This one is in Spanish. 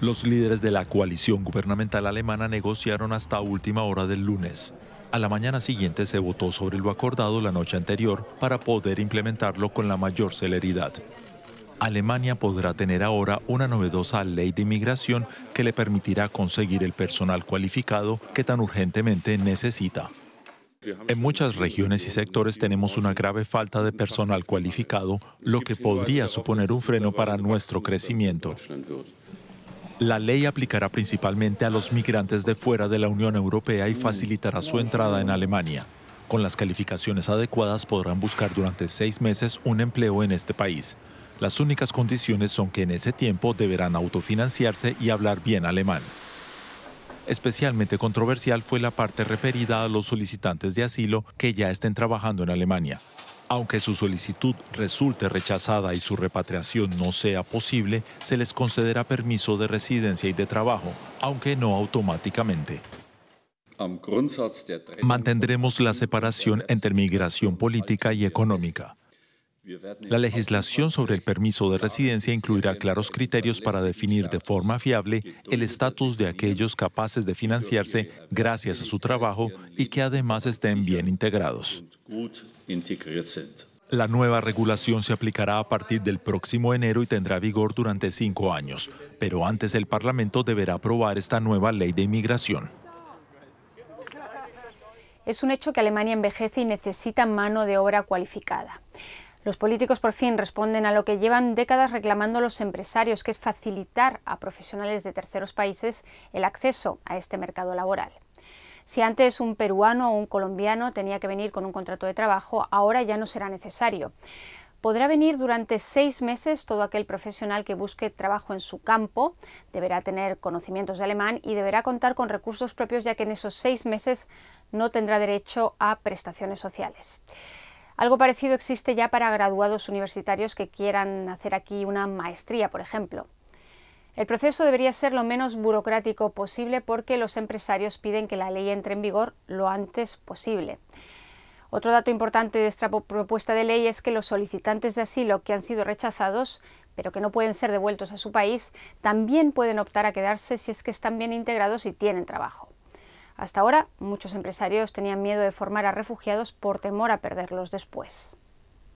Los líderes de la coalición gubernamental alemana negociaron hasta última hora del lunes. A la mañana siguiente se votó sobre lo acordado la noche anterior para poder implementarlo con la mayor celeridad. Alemania podrá tener ahora una novedosa ley de inmigración que le permitirá conseguir el personal cualificado que tan urgentemente necesita. En muchas regiones y sectores tenemos una grave falta de personal cualificado, lo que podría suponer un freno para nuestro crecimiento. La ley aplicará principalmente a los migrantes de fuera de la Unión Europea y facilitará su entrada en Alemania. Con las calificaciones adecuadas podrán buscar durante seis meses un empleo en este país. Las únicas condiciones son que en ese tiempo deberán autofinanciarse y hablar bien alemán. Especialmente controversial fue la parte referida a los solicitantes de asilo que ya estén trabajando en Alemania. Aunque su solicitud resulte rechazada y su repatriación no sea posible, se les concederá permiso de residencia y de trabajo, aunque no automáticamente. Mantendremos la separación entre migración política y económica. La legislación sobre el permiso de residencia incluirá claros criterios para definir de forma fiable el estatus de aquellos capaces de financiarse gracias a su trabajo y que además estén bien integrados. La nueva regulación se aplicará a partir del próximo enero y tendrá vigor durante cinco años, pero antes el Parlamento deberá aprobar esta nueva ley de inmigración. Es un hecho que Alemania envejece y necesita mano de obra cualificada. Los políticos por fin responden a lo que llevan décadas reclamando los empresarios, que es facilitar a profesionales de terceros países el acceso a este mercado laboral. Si antes un peruano o un colombiano tenía que venir con un contrato de trabajo, ahora ya no será necesario. Podrá venir durante seis meses todo aquel profesional que busque trabajo en su campo, deberá tener conocimientos de alemán y deberá contar con recursos propios ya que en esos seis meses no tendrá derecho a prestaciones sociales. Algo parecido existe ya para graduados universitarios que quieran hacer aquí una maestría, por ejemplo. El proceso debería ser lo menos burocrático posible porque los empresarios piden que la ley entre en vigor lo antes posible. Otro dato importante de esta propuesta de ley es que los solicitantes de asilo que han sido rechazados, pero que no pueden ser devueltos a su país, también pueden optar a quedarse si es que están bien integrados y tienen trabajo. Hasta ahora, muchos empresarios tenían miedo de formar a refugiados por temor a perderlos después.